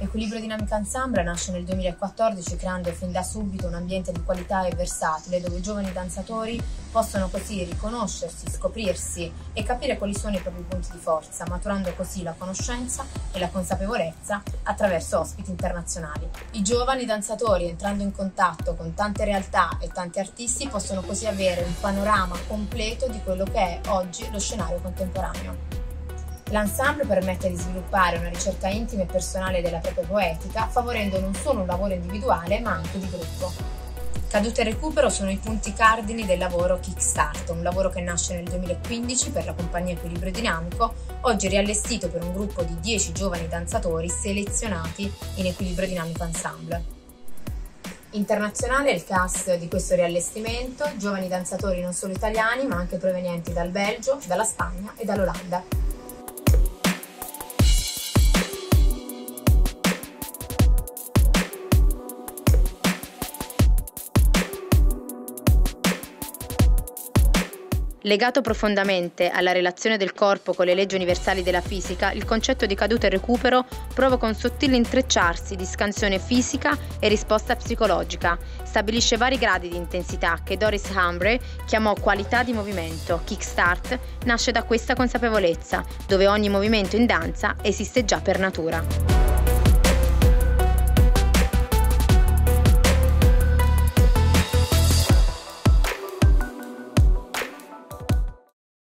Equilibrio Dinamica Ensemble nasce nel 2014 creando fin da subito un ambiente di qualità e versatile dove i giovani danzatori possono così riconoscersi, scoprirsi e capire quali sono i propri punti di forza, maturando così la conoscenza e la consapevolezza attraverso ospiti internazionali. I giovani danzatori entrando in contatto con tante realtà e tanti artisti possono così avere un panorama completo di quello che è oggi lo scenario contemporaneo. L'ensemble permette di sviluppare una ricerca intima e personale della propria poetica, favorendo non solo un lavoro individuale ma anche di gruppo. Caduta e recupero sono i punti cardini del lavoro Kickstart, un lavoro che nasce nel 2015 per la compagnia Equilibrio Dinamico, oggi riallestito per un gruppo di 10 giovani danzatori selezionati in Equilibrio Dinamico Ensemble. Internazionale è il cast di questo riallestimento, giovani danzatori non solo italiani ma anche provenienti dal Belgio, dalla Spagna e dall'Olanda. Legato profondamente alla relazione del corpo con le leggi universali della fisica, il concetto di caduta e recupero provoca un sottile intrecciarsi di scansione fisica e risposta psicologica. Stabilisce vari gradi di intensità che Doris Hambre chiamò qualità di movimento. Kickstart nasce da questa consapevolezza, dove ogni movimento in danza esiste già per natura.